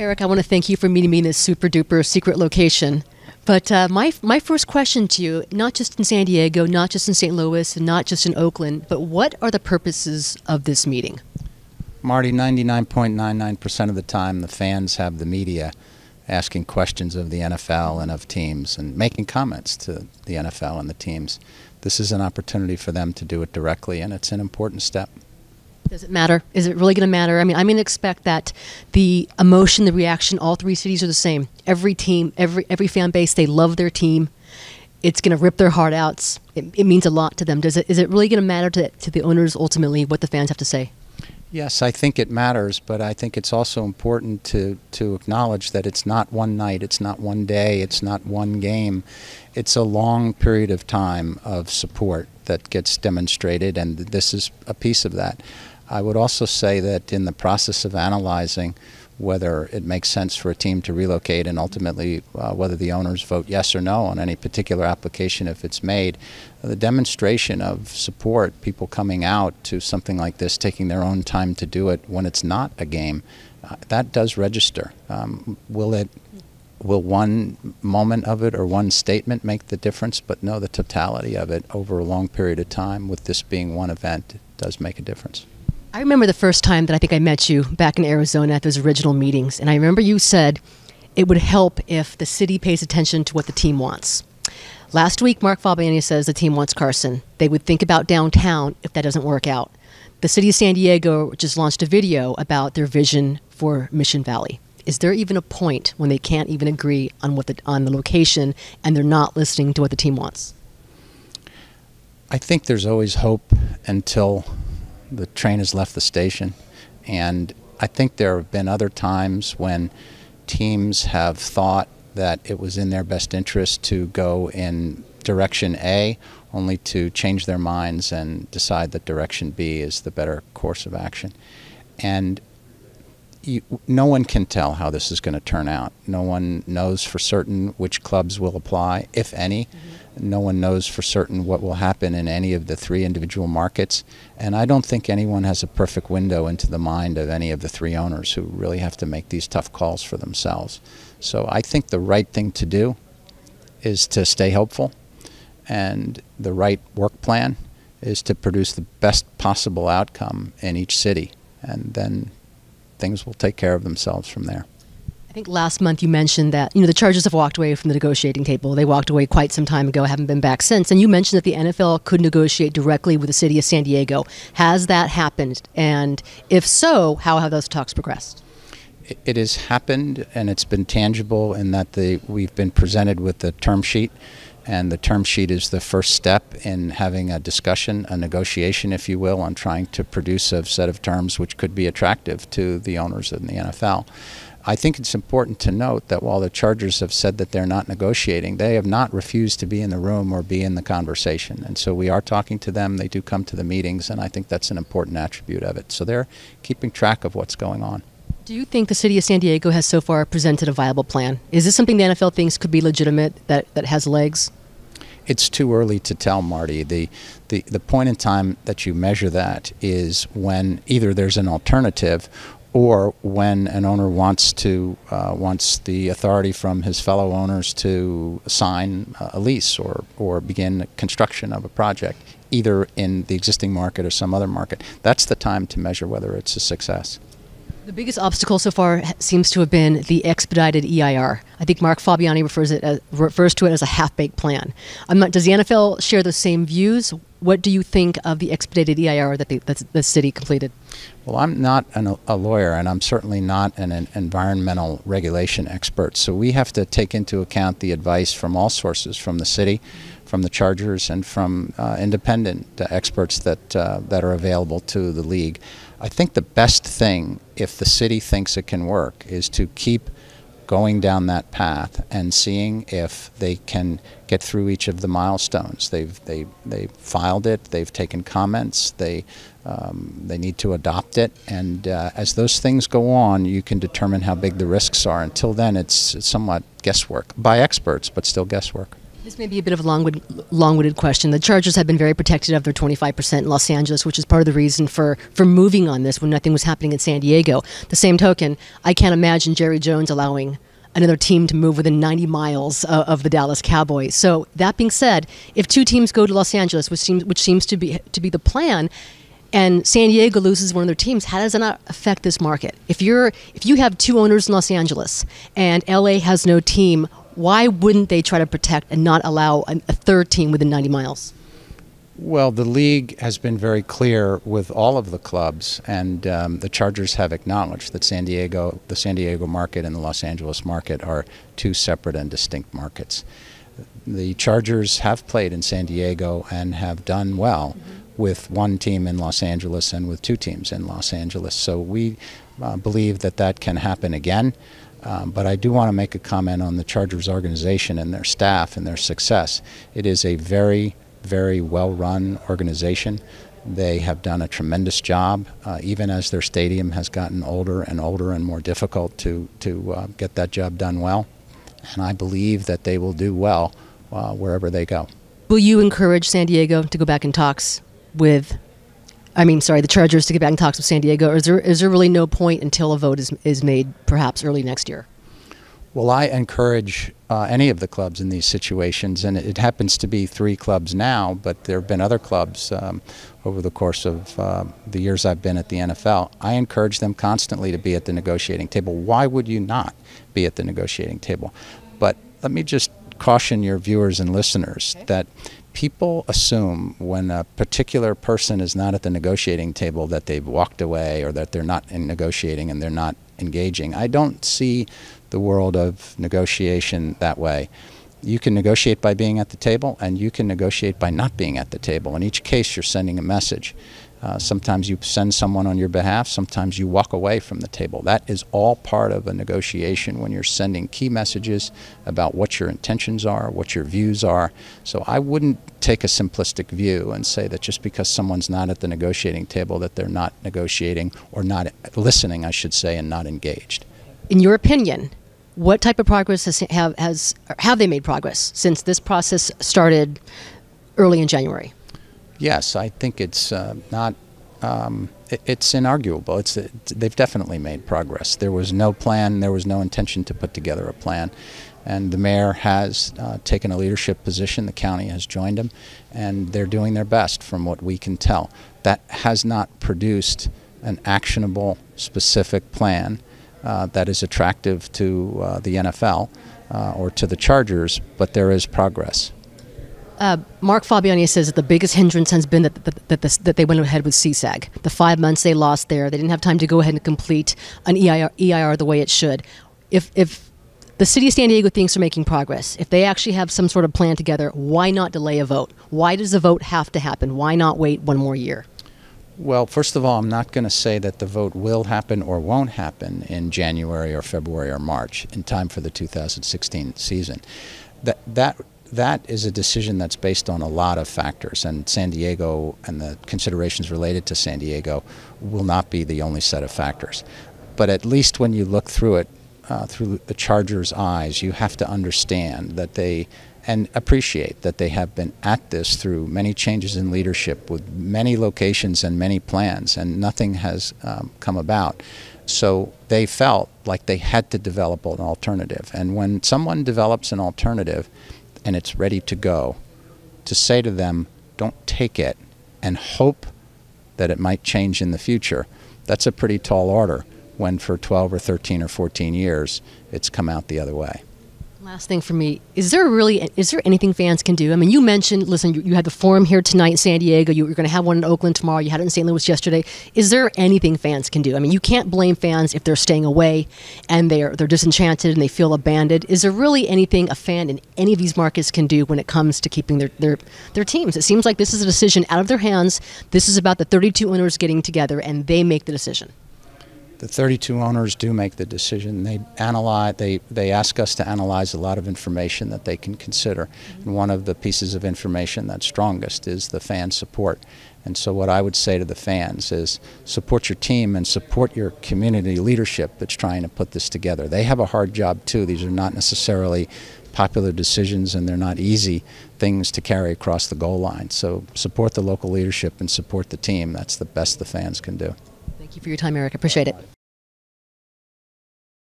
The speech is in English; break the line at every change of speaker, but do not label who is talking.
Eric, I want to thank you for meeting me in this super duper secret location. But uh, my, my first question to you, not just in San Diego, not just in St. Louis, and not just in Oakland, but what are the purposes of this meeting?
Marty, 99.99% of the time, the fans have the media asking questions of the NFL and of teams and making comments to the NFL and the teams. This is an opportunity for them to do it directly, and it's an important step.
Does it matter? Is it really going to matter? I mean, I'm going to expect that the emotion, the reaction, all three cities are the same. Every team, every every fan base, they love their team. It's going to rip their heart out. It, it means a lot to them. Does it? Is it really going to matter to to the owners ultimately what the fans have to say?
Yes, I think it matters, but I think it's also important to, to acknowledge that it's not one night, it's not one day, it's not one game. It's a long period of time of support that gets demonstrated, and this is a piece of that. I would also say that in the process of analyzing whether it makes sense for a team to relocate and ultimately uh, whether the owners vote yes or no on any particular application if it's made, the demonstration of support, people coming out to something like this, taking their own time to do it when it's not a game, uh, that does register. Um, will it will one moment of it or one statement make the difference? But no, the totality of it over a long period of time, with this being one event, does make a difference.
I remember the first time that I think I met you back in Arizona at those original meetings, and I remember you said it would help if the city pays attention to what the team wants. Last week, Mark Fabiani says the team wants Carson. They would think about downtown if that doesn't work out. The city of San Diego just launched a video about their vision for Mission Valley. Is there even a point when they can't even agree on what the, on the location and they're not listening to what the team wants?
I think there's always hope until the train has left the station. And I think there have been other times when teams have thought that it was in their best interest to go in direction A, only to change their minds and decide that direction B is the better course of action. And you, no one can tell how this is going to turn out. No one knows for certain which clubs will apply, if any. Mm-hmm. No one knows for certain what will happen in any of the three individual markets. And I don't think anyone has a perfect window into the mind of any of the three owners who really have to make these tough calls for themselves. So I think the right thing to do is to stay hopeful, and the right work plan is to produce the best possible outcome in each city. And then things will take care of themselves from there.
I think last month you mentioned that you know the Chargers have walked away from the negotiating table. They walked away quite some time ago, haven't been back since. And you mentioned that the NFL could negotiate directly with the city of San Diego. Has that happened? And if so, how have those talks progressed?
It, it has happened, and it's been tangible in that the we've been presented with the term sheet and the term sheet is the first step in having a discussion, a negotiation, if you will, on trying to produce a set of terms which could be attractive to the owners in the NFL. I think it's important to note that while the Chargers have said that they're not negotiating, they have not refused to be in the room or be in the conversation. And so we are talking to them. They do come to the meetings, and I think that's an important attribute of it. So they're keeping track of what's going on.
Do you think the city of San Diego has so far presented a viable plan? Is this something the NFL thinks could be legitimate, that, that has legs?
It's too early to tell, Marty. The, the, the point in time that you measure that is when either there's an alternative or when an owner wants to uh, wants the authority from his fellow owners to sign a lease or or begin construction of a project, either in the existing market or some other market. That's the time to measure whether it's a success.
The biggest obstacle so far seems to have been the expedited EIR. I think Mark Fabiani refers it as, refers to it as a half-baked plan. Not, does the NFL share the same views? What do you think of the expedited EIR that the, that the city completed?
Well, I'm not an, a lawyer, and I'm certainly not an, an, environmental regulation expert. So we have to take into account the advice from all sources, from the city, from the Chargers, and from uh, independent uh, experts that uh, that are available to the league. I think the best thing, if the city thinks it can work, is to keep going down that path and seeing if they can get through each of the milestones. They've they they filed it. They've taken comments. They um, they need to adopt it. And uh, as those things go on, you can determine how big the risks are. Until then, it's somewhat guesswork by experts, but still guesswork.
This may be a bit of a long-winded, long-winded question. The Chargers have been very protective of their 25% in Los Angeles, which is part of the reason for, for moving on this when nothing was happening in San Diego. The same token, I can't imagine Jerry Jones allowing another team to move within 90 miles uh, of the Dallas Cowboys. So that being said, if two teams go to Los Angeles, which seems which seems to be to be the plan, and San Diego loses one of their teams, how does that affect this market? If you're if you have two owners in Los Angeles and LA has no team, why wouldn't they try to protect and not allow a, third team within 90 miles?
Well, the league has been very clear with all of the clubs, and um, the Chargers have acknowledged that San Diego, the San Diego market, and the Los Angeles market are two separate and distinct markets. The Chargers have played in San Diego and have done well mm-hmm. with one team in Los Angeles and with two teams in Los Angeles. So we uh, believe that that can happen again. Um, but I do want to make a comment on the Chargers organization and their staff and their success. It is a very, very well run organization. They have done a tremendous job, uh, even as their stadium has gotten older and older and more difficult to, to uh, get that job done well. And I believe that they will do well uh, wherever they go.
Will you encourage San Diego to go back in talks with I mean, sorry, the Chargers to get back in talks with San Diego? Is there is there really no point until a vote is is made, perhaps early next year?
Well, I encourage uh, any of the clubs in these situations, and it happens to be three clubs now, but there have been other clubs um, over the course of uh, the years I've been at the NFL. I encourage them constantly to be at the negotiating table. Why would you not be at the negotiating table? But let me just caution your viewers and listeners that people assume when a particular person is not at the negotiating table that they've walked away or that they're not in negotiating and they're not engaging. I don't see the world of negotiation that way. You can negotiate by being at the table, and you can negotiate by not being at the table. In each case, you're sending a message. Uh, sometimes you send someone on your behalf, sometimes you walk away from the table. That is all part of a negotiation when you're sending key messages about what your intentions are, what your views are. So I wouldn't take a simplistic view and say that just because someone's not at the negotiating table that they're not negotiating or not listening, I should say, and not engaged.
In your opinion, what type of progress has have, has have they made progress since this process started early in January?
Yes, I think it's uh, not. Um, it, it's inarguable. It's it, they've definitely made progress. There was no plan. There was no intention to put together a plan, and the mayor has uh, taken a leadership position. The county has joined him, and they're doing their best, from what we can tell. That has not produced an actionable, specific plan uh, that is attractive to uh, the NFL uh, or to the Chargers, but there is progress.
Uh, Mark Fabiani says that the biggest hindrance has been that, that, that, this, that, they went ahead with CSAG. The five months they lost there, they didn't have time to go ahead and complete an EIR, EIR the way it should. If, if the city of San Diego thinks they're making progress, if they actually have some sort of plan together, why not delay a vote? Why does the vote have to happen? Why not wait one more year?
Well, first of all, I'm not going to say that the vote will happen or won't happen in January or February or March in time for the 2016 season. That that that is a decision that's based on a lot of factors, and San Diego and the considerations related to San Diego will not be the only set of factors. But at least when you look through it uh, through the Chargers' eyes, you have to understand that they and appreciate that they have been at this through many changes in leadership with many locations and many plans, and nothing has um, come about. So they felt like they had to develop an alternative. And when someone develops an alternative, and it's ready to go, to say to them, don't take it and hope that it might change in the future, that's a pretty tall order when for 12 or 13 or 14 years it's come out the other way.
Last thing for me, is there really is there anything fans can do? I mean, you mentioned, listen, you, you had the forum here tonight in San Diego. You, are going to have one in Oakland tomorrow. You had it in St. Louis yesterday. Is there anything fans can do? I mean, you can't blame fans if they're staying away and they're they're disenchanted and they feel abandoned. Is there really anything a fan in any of these markets can do when it comes to keeping their their their teams? It seems like this is a decision out of their hands. This is about the 32 owners getting together and they make the decision
the 32 owners do make the decision. They analyze. They they ask us to analyze a lot of information that they can consider. Mm-hmm. And one of the pieces of information that's strongest is the fan support. And so, what I would say to the fans is support your team and support your community leadership that's trying to put this together. They have a hard job too. These are not necessarily popular decisions and they're not easy things to carry across the goal line. So, support the local leadership and support the team. That's the best the fans can do.
Thank you for your time, Eric. Appreciate it.